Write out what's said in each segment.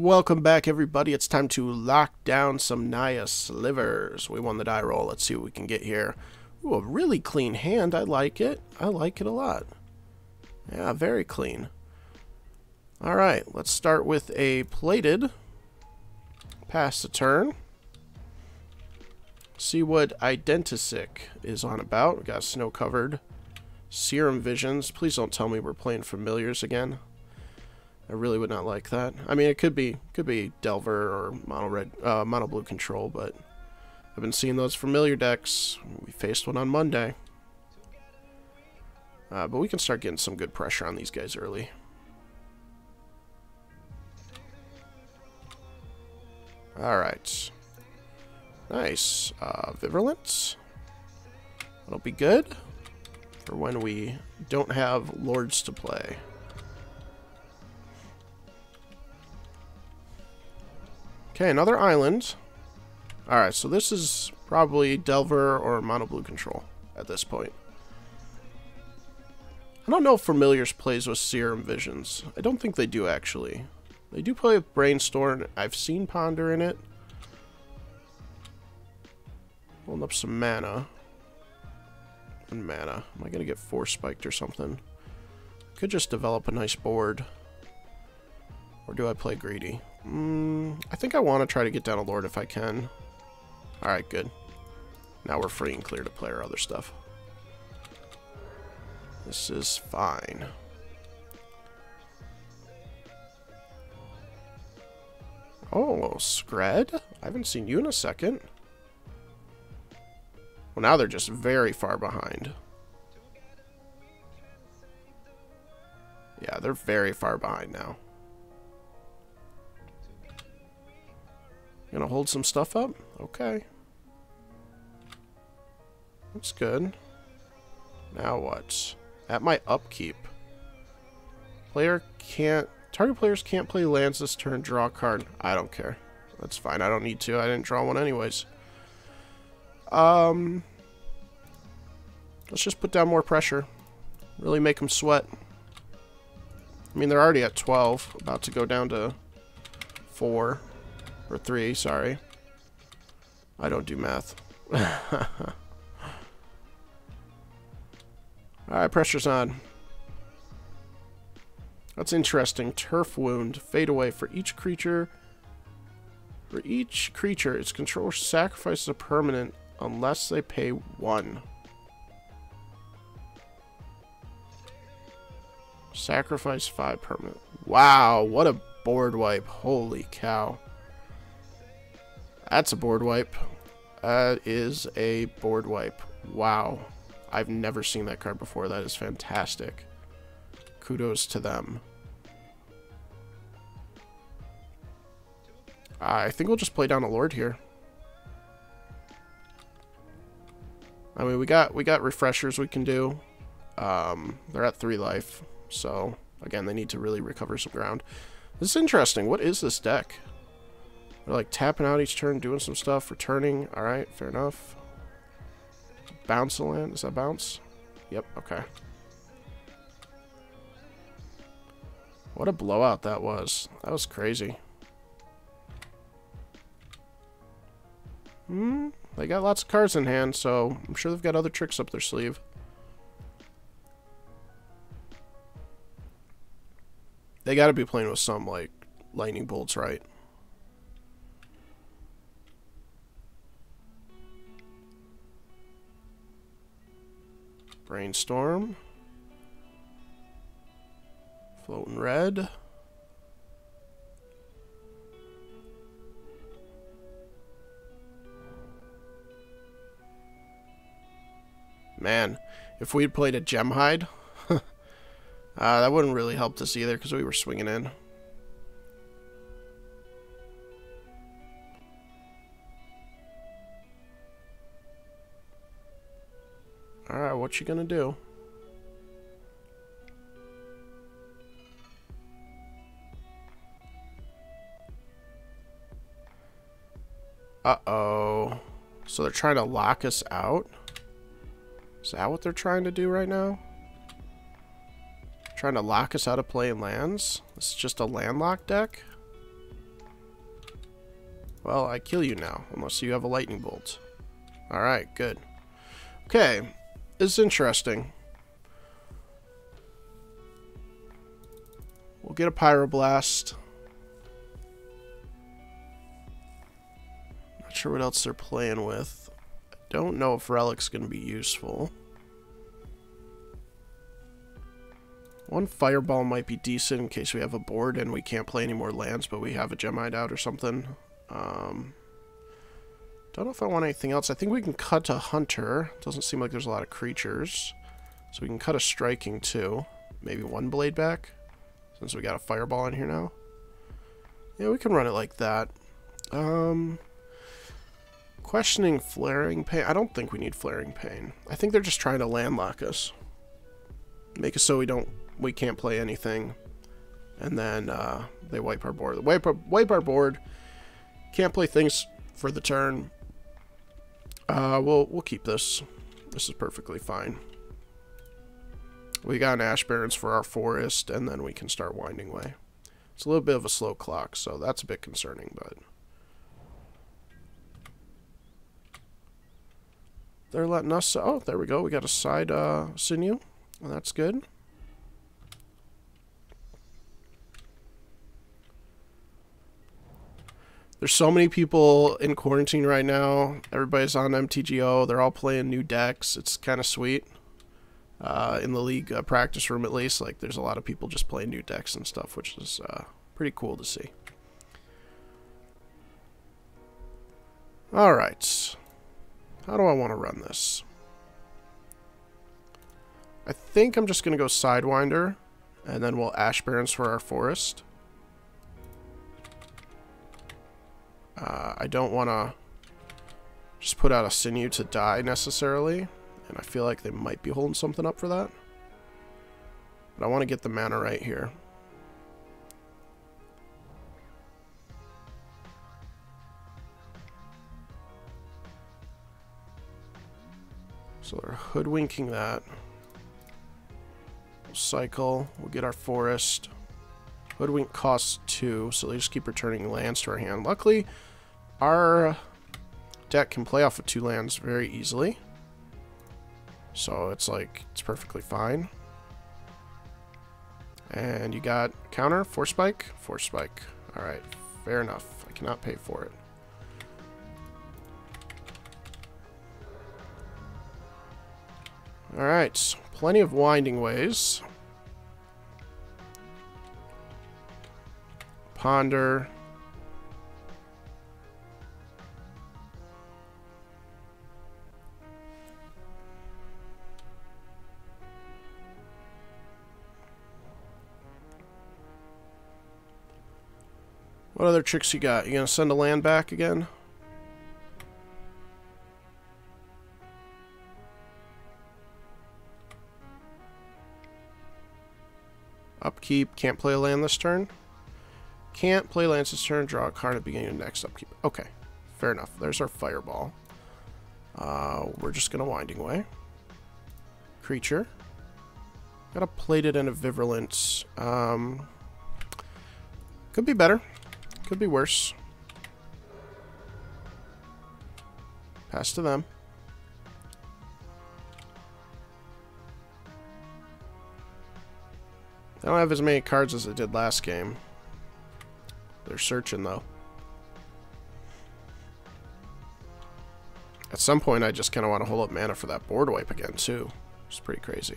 Welcome back, everybody. It's time to lock down some Naya slivers. We won the die roll. Let's see what we can get here. Ooh, a really clean hand. I like it. I like it a lot. Yeah, very clean. Alright, let's start with a plated. Pass the turn. See what Identisic is on about. We got snow-covered. Serum Visions. Please don't tell me we're playing Familiars again. I really would not like that. I mean, it could be could be Delver or Mono Red, uh, Mono Blue Control, but I've been seeing those familiar decks. We faced one on Monday, uh, but we can start getting some good pressure on these guys early. All right, nice uh, Virulence. That'll be good for when we don't have lords to play. Okay, another island. Alright, so this is probably Delver or Mono Blue Control at this point. I don't know if Familiars plays with Serum Visions. I don't think they do, actually. They do play with Brainstorm. I've seen Ponder in it. Pulling up some mana. One mana. Am I going to get Force Spiked or something? Could just develop a nice board. Or do I play greedy? Mm, I think I want to try to get down a Lord if I can. Alright, good. Now we're free and clear to play our other stuff. This is fine. Oh, Skred? I haven't seen you in a second. Well, now they're just very far behind. Yeah, they're very far behind now. Gonna hold some stuff up? Okay. That's good. Now what? At my upkeep. Player can't... Target players can't play lands this turn, draw a card. I don't care. That's fine. I don't need to. I didn't draw one anyways. Um... Let's just put down more pressure. Really make them sweat. I mean, they're already at 12. About to go down to 4. Or three, sorry. I don't do math. Alright, pressure's on. That's interesting. Turf Wound. Fade away. For each creature... For each creature, its controller sacrifices a permanent unless they pay one. Sacrifice five permanent. Wow, what a board wipe. Holy cow. That's a board wipe. That is a board wipe. Wow. I've never seen that card before. That is fantastic. Kudos to them. I think we'll just play down a lord here. I mean, we got we got refreshers we can do. Um, they're at three life, so again, they need to really recover some ground. This is interesting. What is this deck? They're like tapping out each turn, doing some stuff, returning. Alright, fair enough. Bounce land. Is that bounce? Yep, okay. What a blowout that was. That was crazy. Hmm, they got lots of cards in hand, so I'm sure they've got other tricks up their sleeve. They gotta be playing with some, like, lightning bolts, right? Brainstorm. Floating red. Man, if we had played a Gemhide, uh, that wouldn't really help us either because we were swinging in. Alright, what you gonna do? Uh-oh. So they're trying to lock us out? Is that what they're trying to do right now? Trying to lock us out of playing lands? This is just a landlock deck? Well, I kill you now, unless you have a lightning bolt. Alright, good. Okay, is interesting. We'll get a Pyroblast. Not sure what else they're playing with. I don't know if Relic's going to be useful. One Fireball might be decent in case we have a board and we can't play any more lands, but we have a Gemhide out or something. Um, don't know if I want anything else. I think we can cut a Hunter. Doesn't seem like there's a lot of creatures. So we can cut a Striking too. Maybe one Blade back, since we got a Fireball in here now. Yeah, we can run it like that. Um, questioning Flaring Pain. I don't think we need Flaring Pain. I think they're just trying to landlock us. Make us so we don't we can't play anything. And then uh, they wipe our board. Wipe our, wipe our board. Can't play things for the turn. Uh, we'll, we'll keep this. This is perfectly fine. We got an Ash Barrens for our forest, and then we can start winding way. It's a little bit of a slow clock, so that's a bit concerning, but... They're letting us... Oh, there we go. We got a side uh, sinew. Well, that's good. There's so many people in quarantine right now. Everybody's on MTGO. They're all playing new decks. It's kind of sweet. Uh, in the league uh, practice room, at least, like there's a lot of people just playing new decks and stuff, which is uh, pretty cool to see. All right. How do I want to run this? I think I'm just going to go Sidewinder, and then we'll Ash Barrens for our forest. Uh, I don't want to just put out a Sinew to die necessarily, and I feel like they might be holding something up for that. But I want to get the mana right here. So they're hoodwinking that. We'll cycle. We'll get our forest. Hoodwink costs two, so they just keep returning lands to our hand. Luckily, our deck can play off of two lands very easily. So it's like, it's perfectly fine. And you got counter, force spike, force spike. Alright, fair enough. I cannot pay for it. Alright, plenty of winding ways. Ponder. What other tricks you got? You gonna send a land back again? Upkeep, can't play a land this turn. Can't play Lance's turn, draw a card at the beginning of next upkeep. Okay, fair enough. There's our fireball. Uh, we're just gonna Winding Way. Creature. Got a Plated and a Viverlent. Um, could be better. Could be worse. Pass to them. I don't have as many cards as I did last game. They're searching, though. At some point, I just kind of want to hold up mana for that board wipe again, too. It's pretty crazy.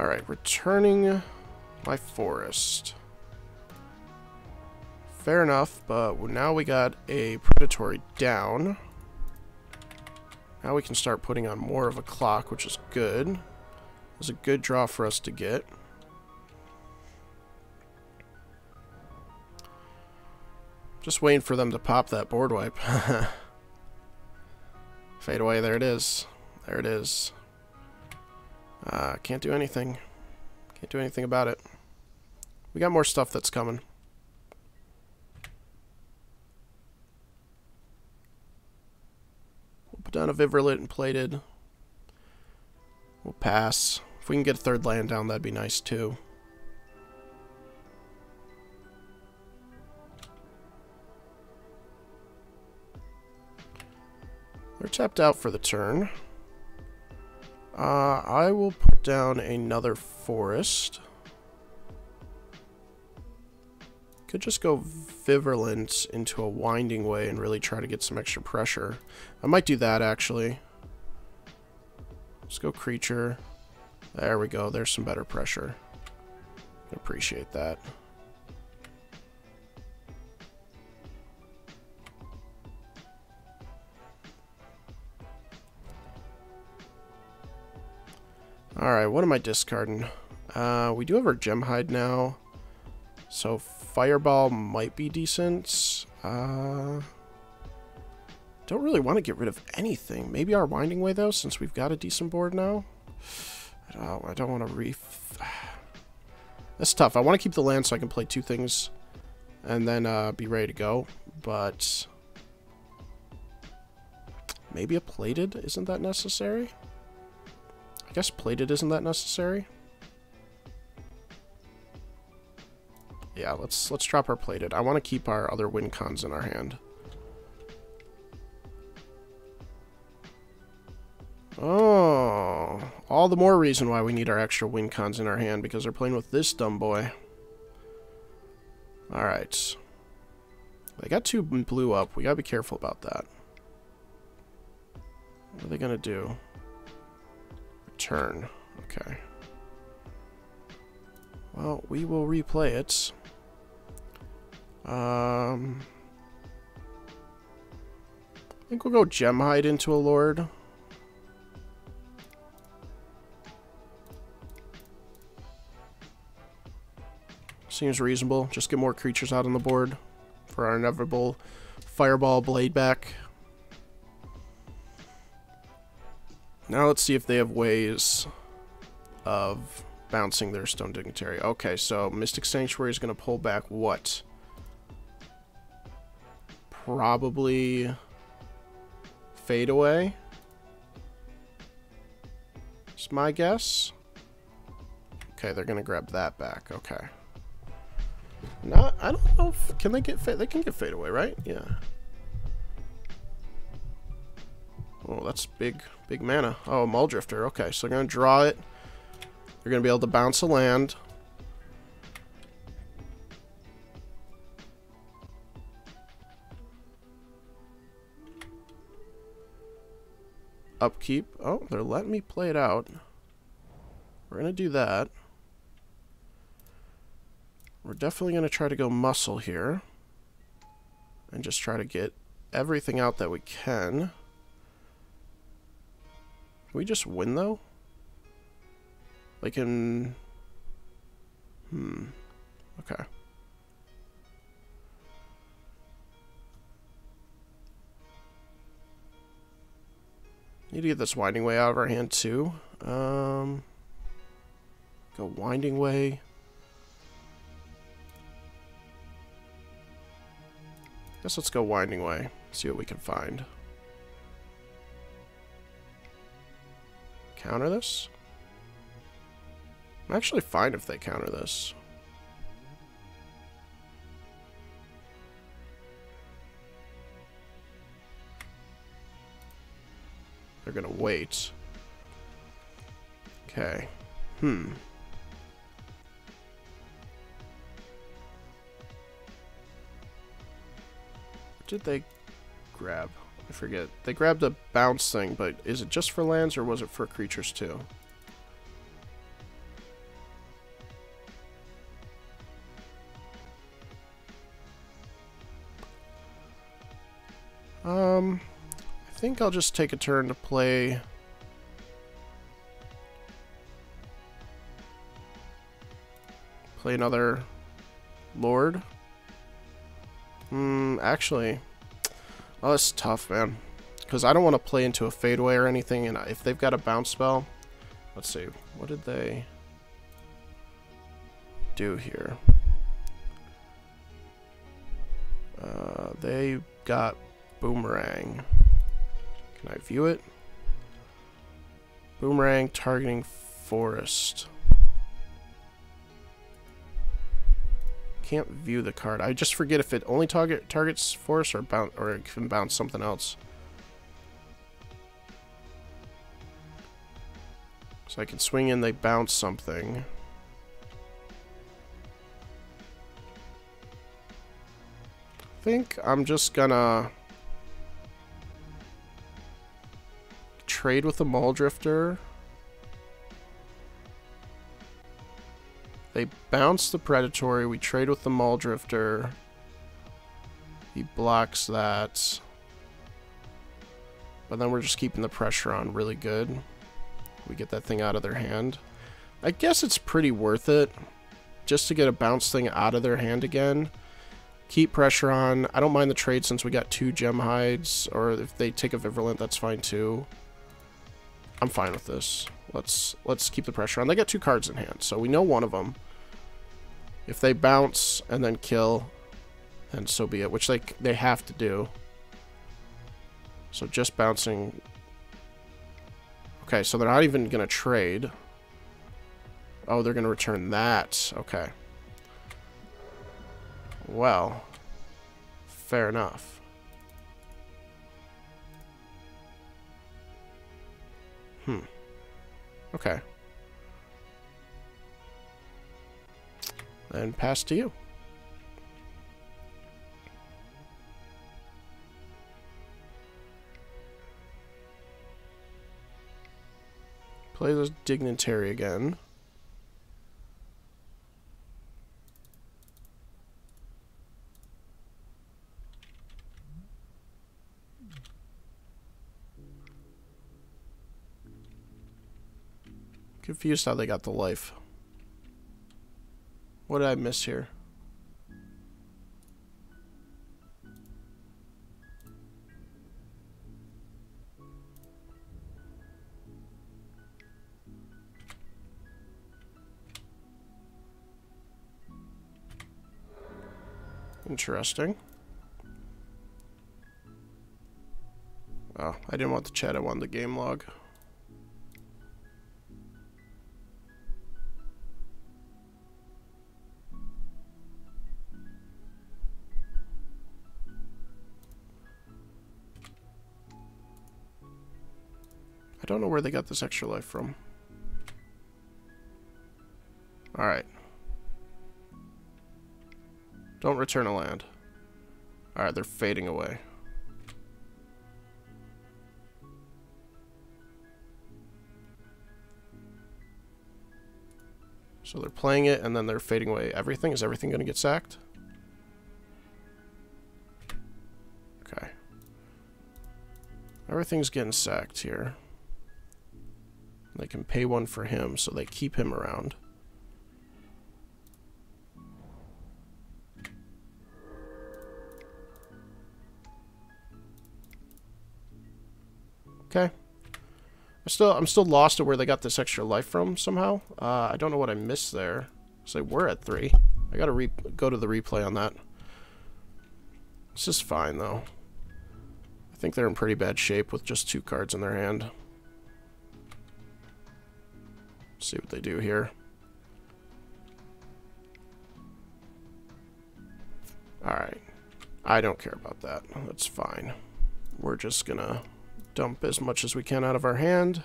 Alright, returning my forest. Fair enough, but now we got a predatory down. Now we can start putting on more of a clock, which is good. It was a good draw for us to get. Just waiting for them to pop that board wipe. Fade away, there it is. There it is. Uh, can't do anything. Can't do anything about it. We got more stuff that's coming. We'll put down a Viverlit and plated. We'll pass. If we can get a third land down, that'd be nice too. They're tapped out for the turn. Uh, I will put down another forest. Could just go Viverlant into a winding way and really try to get some extra pressure. I might do that, actually. Let's go creature. There we go. There's some better pressure. Appreciate that. Alright, what am I discarding? Uh, we do have our Gemhide now. So fireball might be decent. Uh, don't really want to get rid of anything. Maybe our winding way though, since we've got a decent board now. I don't, I don't want to reef. That's tough. I want to keep the land so I can play two things and then uh, be ready to go. But maybe a plated isn't that necessary? I guess plated isn't that necessary. Yeah, let's let's drop our plated. I want to keep our other win cons in our hand. Oh, all the more reason why we need our extra win cons in our hand because they're playing with this dumb boy. Alright. They got two blue up. We gotta be careful about that. What are they gonna do? Turn. Okay. Well, we will replay it. Um, I think we'll go Gemhide into a lord. Seems reasonable. Just get more creatures out on the board for our inevitable fireball blade back. Now let's see if they have ways of bouncing their Stonehorn Dignitary. Okay, so Mystic Sanctuary is going to pull back what? Probably Fade Away. It's my guess. Okay, they're going to grab that back. Okay. Not, I don't know if, can they get, they can get Fade Away, right? Yeah. Oh, that's big, big mana. Oh, Mulldrifter. Okay, so they're going to draw it. They're going to be able to bounce a land. Upkeep. Oh, they're letting me play it out. We're going to do that. We're definitely going to try to go muscle here. And just try to get everything out that we can. Can we just win, though? Like in... Hmm. Okay. Need to get this Winding Way out of our hand, too. Um, go Winding Way. Guess let's go Winding Way. See what we can find. Counter this? I'm actually fine if they counter this. They're gonna wait. Okay. Hmm. Did they grab? I forget. They grabbed a bounce thing, but is it just for lands or was it for creatures too? Um, I think I'll just take a turn to play... Play another Lord. Hmm, actually... Oh, that's tough, man. Because I don't want to play into a fadeaway or anything, and if they've got a bounce spell, let's see, what did they do here? Uh, they got Boomerang. Can I view it? Boomerang targeting forest. Can't view the card. I just forget if it only target targets forest or bounce or it can bounce something else. So I can swing in, they bounce something. I think I'm just gonna trade with the Mulldrifter. They bounce the Predatory. We trade with the Mulldrifter. He blocks that. But then we're just keeping the pressure on really good. We get that thing out of their hand. I guess it's pretty worth it. Just to get a bounce thing out of their hand again. Keep pressure on. I don't mind the trade since we got two Gemhides. Or if they take a Vivrlant, that's fine too. I'm fine with this. Let's let's keep the pressure on. They got two cards in hand, so we know one of them. If they bounce and then kill, then so be it, which they they have to do. So just bouncing. Okay, so they're not even going to trade. Oh, they're going to return that. Okay. Well, fair enough. Hmm. Okay. Then pass to you. Play this dignitary again. Confused how they got the life. What did I miss here? Interesting. Oh, I didn't want the chat, I wanted the game log. Don't know where they got this extra life from. Alright. Don't return a land. Alright, they're fading away. So they're playing it, and then they're fading away everything. Is everything going to get sacked? Okay. Everything's getting sacked here. They can pay one for him, so they keep him around. Okay. I'm still, I'm still lost at where they got this extra life from somehow. Uh, I don't know what I missed there. So we're at three. I gotta re go to the replay on that. This is fine, though. I think they're in pretty bad shape with just two cards in their hand. See what they do here. Alright. I don't care about that. That's fine. We're just gonna dump as much as we can out of our hand.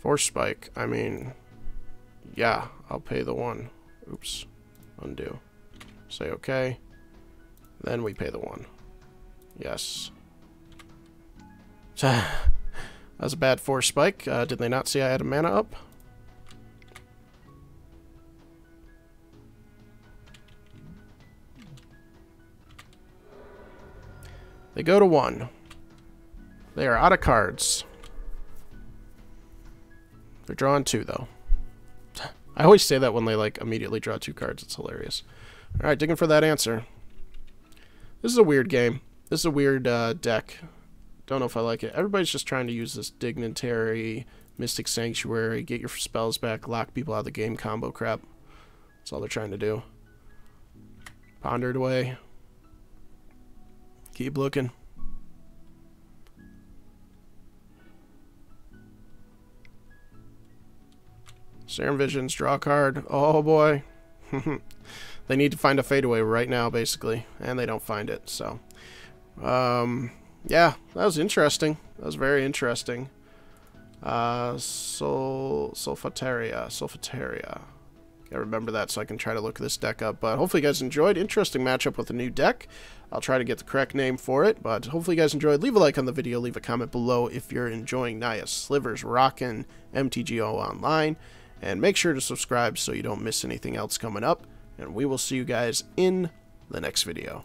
Force spike, I mean, yeah, I'll pay the one. Oops, undo. Say okay. Then we pay the one. Yes. That was a bad force spike. Uh, did they not see I had a mana up? They go to one. They are out of cards. They're drawing two, though. I always say that when they, like, immediately draw two cards. It's hilarious. Alright, digging for that answer. This is a weird game. This is a weird uh, deck. Don't know if I like it. Everybody's just trying to use this Dignitary, Mystic Sanctuary, get your spells back, lock people out of the game combo crap. That's all they're trying to do. Pondered away. Keep looking. Serum Visions, draw card. Oh boy. they need to find a fadeaway right now, basically. And they don't find it, so. Um, yeah, that was interesting. That was very interesting. Uh, Sol Solfataria. Solfataria. Gotta remember that so I can try to look this deck up. But hopefully you guys enjoyed. Interesting matchup with a new deck. I'll try to get the correct name for it. But hopefully you guys enjoyed. Leave a like on the video. Leave a comment below if you're enjoying Naya Slivers Rockin' MTGO Online. And make sure to subscribe so you don't miss anything else coming up. And we will see you guys in the next video.